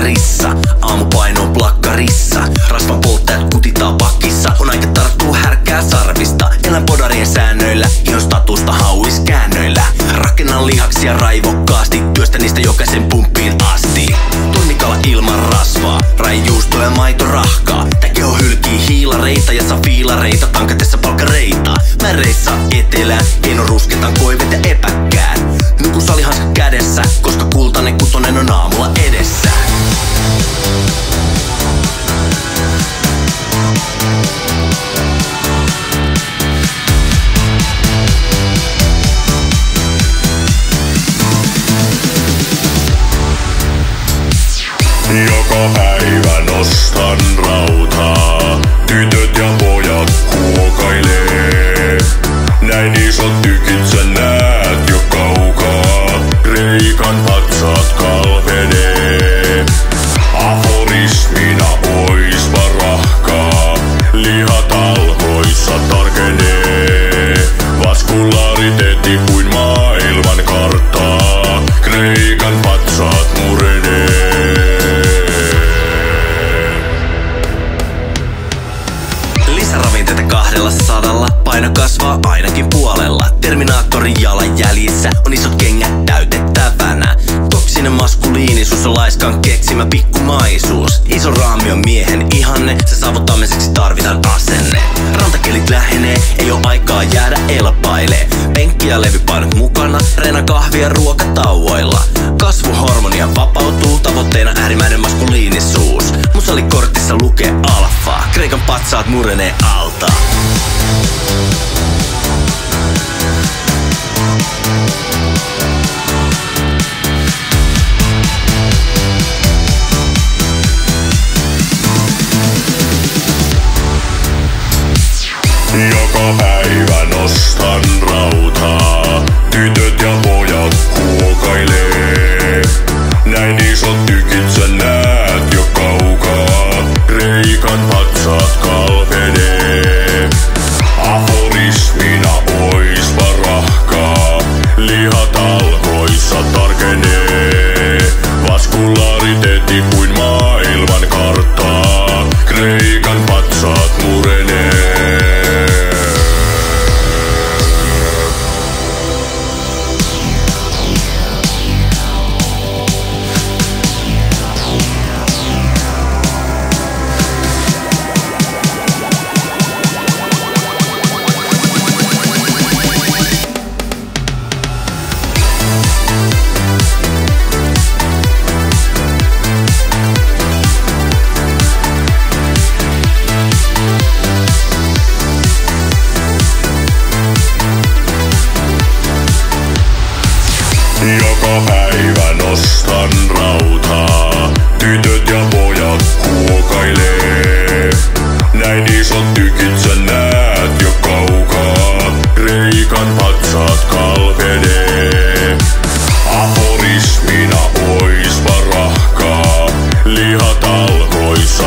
plakkarissa Aamupaino plakkarissa. Rasvan polttajat kutitaa pakissa. On aika tarttuu härkää sarvista. Elän podarien säännöillä. Hion statusta hauiskäännöillä Rakennan lihaksia raivokkaasti. Työstä niistä jokaisen pumppiin asti. Tunnikala ilman rasvaa. Raijuusto ja maitorahkaa Tää keho hylkii hiilareita ja safiilareita Tankatessa palkkareita. Märeissä etelään. Keino rusketan koivet ja epäkkää. Joka päivä nostan 200 paino kasvaa ainakin puolella. Terminaattorin jalanjäljissä on isot kengät täytettävänä. Toksinen maskuliinisuus on laiskan keksimä pikkumaisuus. Iso raami on miehen ihanne, se saavuttamiseksi tarvitaan asenne. Rantakelit lähenee, ei oo aikaa jäädä elpailee. Penkki ja levypainot mukaan mukana, reena kahvia ruokatauoilla. Kasvuhormonia vapautuu, tavoitteena äärimmäinen maskuliinisuus. Musalikortissa lukee alfa, Kreikan patsaat murenee alta. Joka päivä päivä nostan rautaa. Tytöt ja pojat huokailee. Näin isot tykit sä näet jo kaukaa. Kreikan patsaat kalpenee. Aforismina oispa rahkaa. Lihat alhoissa